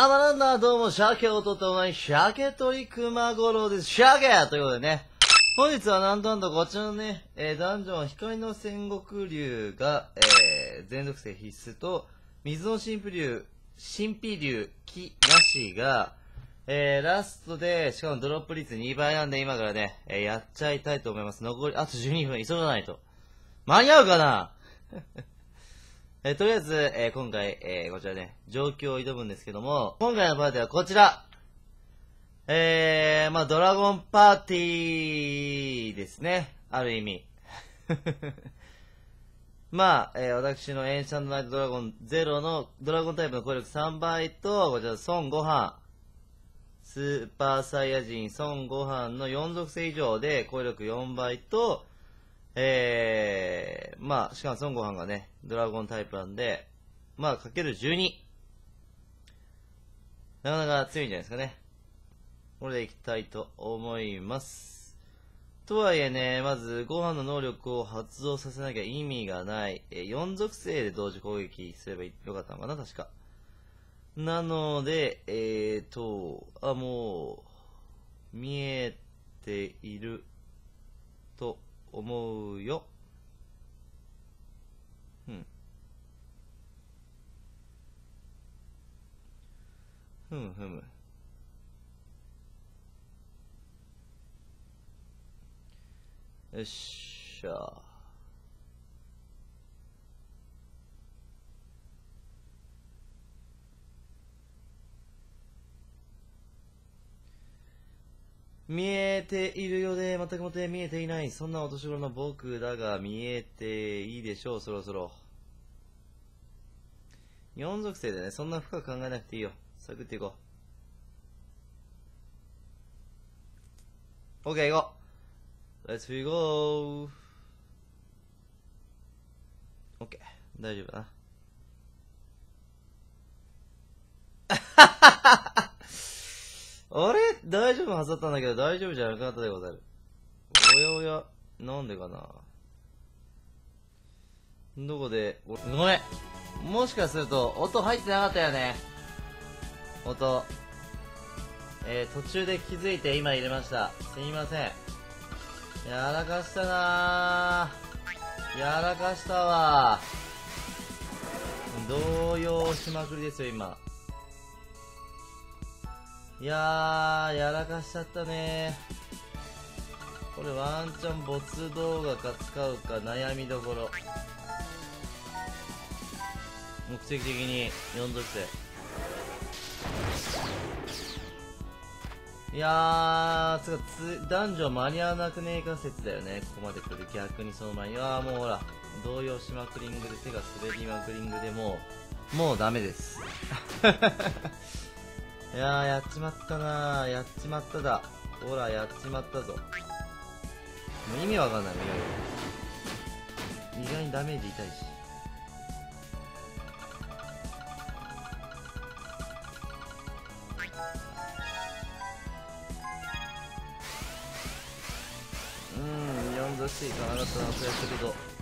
やまなんだ、どうも、鮭音と同じ、鮭鳥熊五郎です。鮭ということでね、本日はなんとなんとこちらのね、えー、ダンジョン光の戦国竜が、えー、全属性必須と、水の神秘竜、神秘竜、木なしが、えー、ラストで、しかもドロップ率2倍なんで今からね、えー、やっちゃいたいと思います。残り、あと12分、急がないと。間に合うかな？えー、とりあえず、えー、今回、えー、こちらね、状況を挑むんですけども、今回のパーティーはこちらえー、まあ、ドラゴンパーティーですね。ある意味。まあ、えー、私のエンシャントナイトドラゴン0のドラゴンタイプの攻力3倍と、こちら孫悟飯。スーパーサイヤ人孫悟飯の4属性以上で攻力4倍と、えー、まあ、しかも孫悟飯がね、ドラゴンタイプなんで、まあ、かける12。なかなか強いんじゃないですかね。これでいきたいと思います。とはいえね、まず、ご飯の能力を発動させなきゃ意味がない。え4属性で同時攻撃すればよかったのかな、確か。なので、えーと、あ、もう、見えている思うよ。うん。ふむふむ。よっしゃ。見えているようで、全くもって見えていない。そんなお年頃の僕だが、見えていいでしょう、そろそろ。4属性でね、そんな深く考えなくていいよ。探っていこう。OK, 行こう。Let's go! OK, 大丈夫だな。あれ？大丈夫？はずだったんだけど大丈夫じゃなかったでござる。おやおや、なんでかな？どこで、ごめん。もしかすると、音入ってなかったよね。音。えー、途中で気づいて今入れました。すみません。やらかしたなー。やらかしたわ動揺しまくりですよ、今。いやー、やらかしちゃったねこれワンチャン没動画か使うか悩みどころ。目的的に4属性。いやー、つかつ、男女間に合わなくねえか説だよね。ここまで来る。逆にその前に。あー、もうほら、動揺しまくりんぐで手が滑りまくりんぐでもう、もうダメです。いやー、やっちまったなー。やっちまっただ。ほら、やっちまったぞ。もう意味わかんない、意外に。ダメージ痛いし。うーん、4度しいかなかったな、悔しいけど。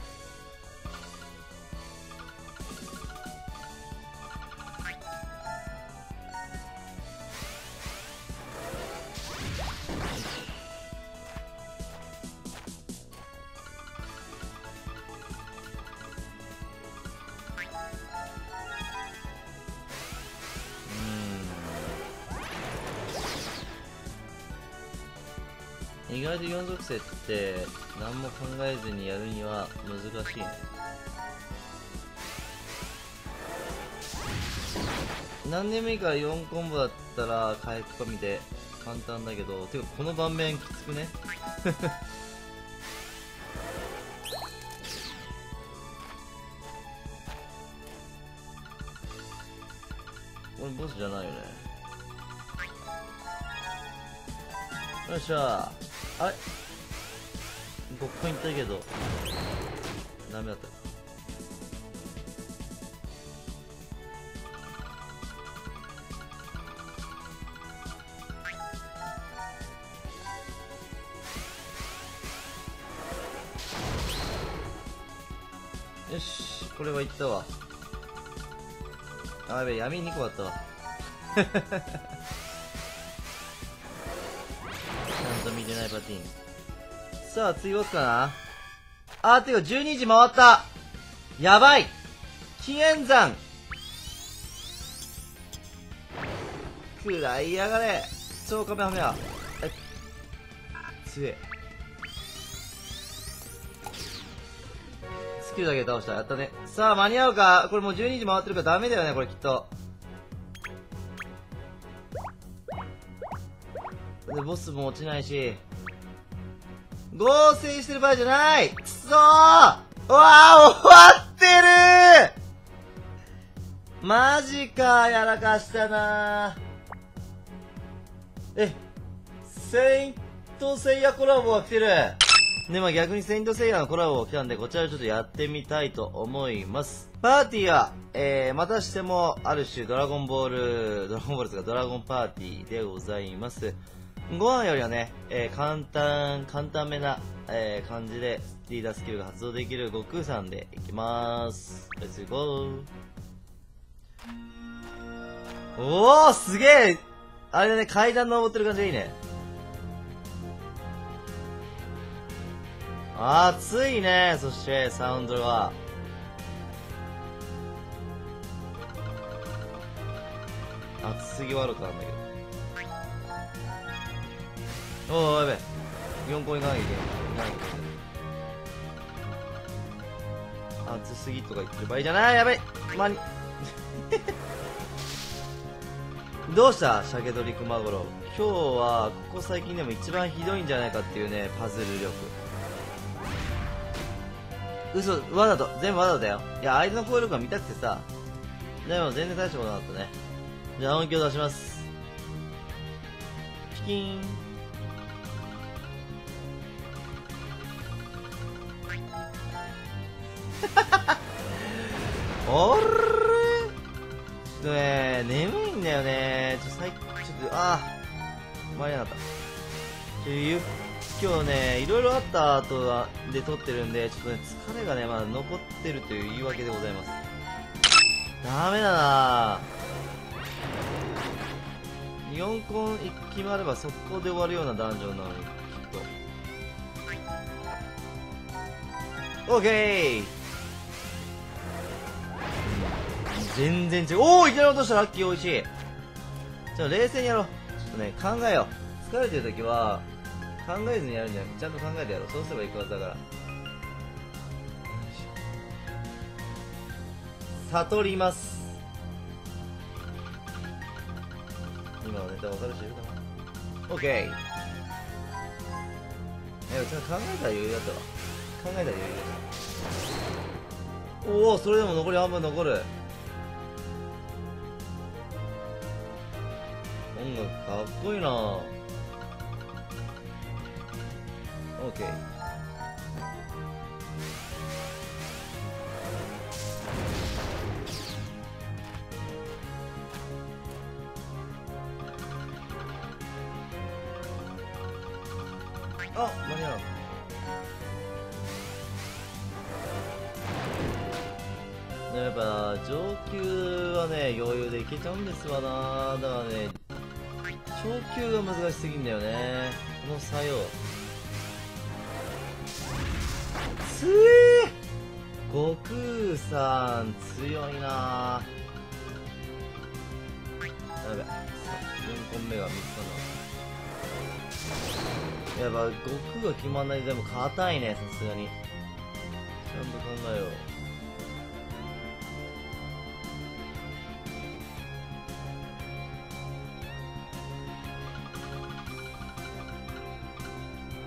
意外と4属性って何も考えずにやるには難しいね。何でもいいから4コンボだったら回復込みで。簡単だけど。てかこの盤面きつくね？これボスじゃないよね。よっしゃ。あれ ?5 ポイントだけど、ダメだった。よし、これはいったわ。あ、やべえ、闇2個あったわ。さあ次ボスかな。あーていうか12時回った。やばい。紀元山。食らいやがれ。超カメハメハ。え強え。スキルだけで倒した。やったね。さあ間に合うか。これもう12時回ってるからダメだよねこれきっと。でボスも落ちないし。合成してる場合じゃない。くそーわー終わってるマジかやらかしたなえセイントセイヤコラボが来てる。で、まあ逆にセイントセイヤのコラボが来たんで、こちらをちょっとやってみたいと思います。パーティーは、えー、またしても、ある種、ドラゴンボール、ドラゴンボールですが、ドラゴンパーティーでございます。ご飯よりはね、えー、簡単、簡単めな、えー、感じで、リーダースキルが発動できる悟空さんでいきます。レッツゴー。おー、すげえあれだね、階段登ってる感じでいいね。熱いね、そして、サウンドが。熱すぎ悪くなんだけど。おー、やべえ。4個いかなきゃいけない。なきゃいけない。熱すぎとか言ってる場合じゃないやべまに。どうした？鮭取り熊五郎。今日は、ここ最近でも一番ひどいんじゃないかっていうね、パズル力。嘘、わざと、全部わざとだよ。いや、相手の攻力が見たくてさ。でも全然大したことなかったね。じゃあ音響出します。ピキーン。おるちょっとね、眠いんだよね。ちょっと最近、ちょっと、ああ、回りなかった。ちょゆ今日ね、いろいろあった後はで撮ってるんで、ちょっとね、疲れがね、まだ残ってるという言い訳でございます。ダメだな4コン決まれば速攻で終わるようなダンジョンなのに、きっと。オ全然違う。おおいきなり落としたラッキー美味しい。じゃあ冷静にやろう。ちょっとね、考えよう。疲れてる時は、考えずにやるんじゃなくて、ちゃんと考えてやろう。そうすればいくはずだから。悟ります。今のネタ分かる人いるかな？オッケーえ、別に考えたら余裕だったわ。考えたら余裕だった。おお、それでも残り半分残る。かっこいいなオッケー。あ、間に合う。やっぱ上級はね余裕でいけちゃうんですわなだからね昇級が難しすぎんだよね。この作用つえ悟空さん強いな。やべ。4本目が3つかな。やっぱ悟空が決まんないでも硬いねさすがに。ちゃんと考えよう。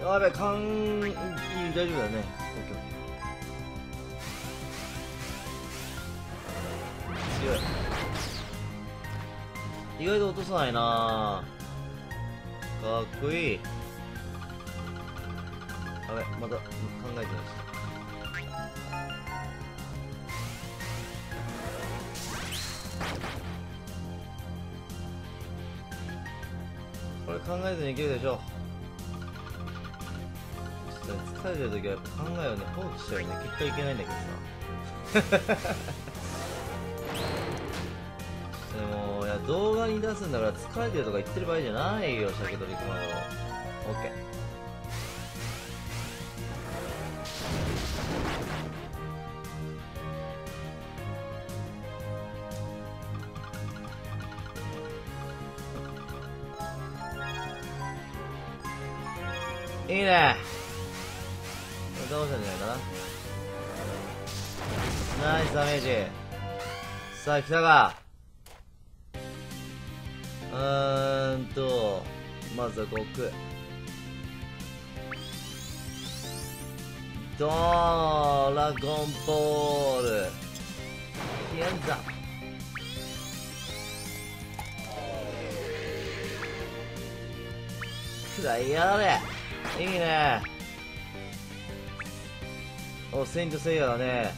やべ、かん、大丈夫だよね。オッケーオッケー強い。意外と落とさないなかっこいい。あべ、また考えてないし。これ考えずにいけるでしょ。疲れてる時はやっぱ考えをね、放棄しちゃうね。結果いけないんだけどさ。ちょっとねもうや動画に出すんだから疲れてるとか言ってる場合じゃないよ、鮭取り熊五郎。オッケー。いいねれ倒したんじゃないかな。ナイスダメージ。さあ来たか。うーんとまずは悟空。ドラゴンボール。キエンザくらいやれ。いいね。おセイントセイヤだね。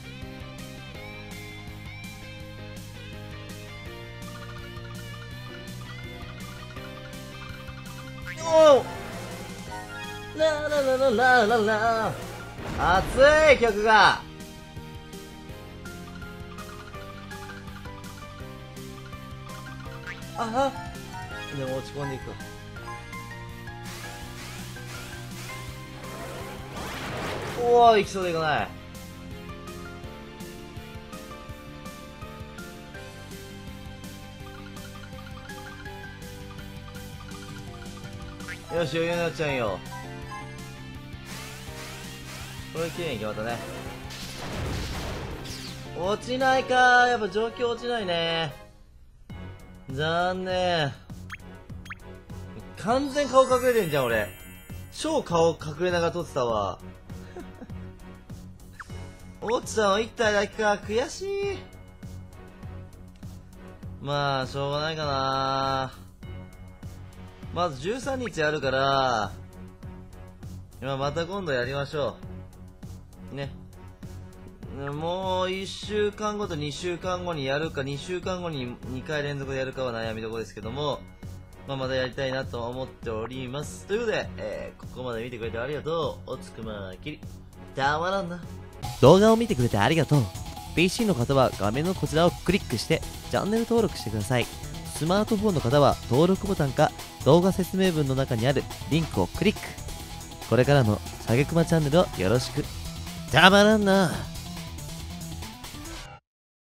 おラララララララ。熱い曲が。あでも落ち込んでいくわ。おお行きそうでいかない。よし余裕になっちゃうよ。これ綺麗に決まったね。落ちないかやっぱ状況落ちないね。残念。完全顔隠れてんじゃん俺。超顔隠れながら撮ってたわ。落ちたの1体だけか悔しい。まあしょうがないかな。まず13日あるから今また今度やりましょう。ね。もう1週間後と2週間後にやるか2週間後に2回連続でやるかは悩みどころですけども、まあ、またやりたいなと思っております。ということで、えー、ここまで見てくれてありがとう。おつくまきり。たまらんな。動画を見てくれてありがとう。PC の方は画面のこちらをクリックしてチャンネル登録してください。スマートフォンの方は登録ボタンか動画説明文の中にあるリンクをクリック。これからもさげくまチャンネルをよろしく。たまらんな。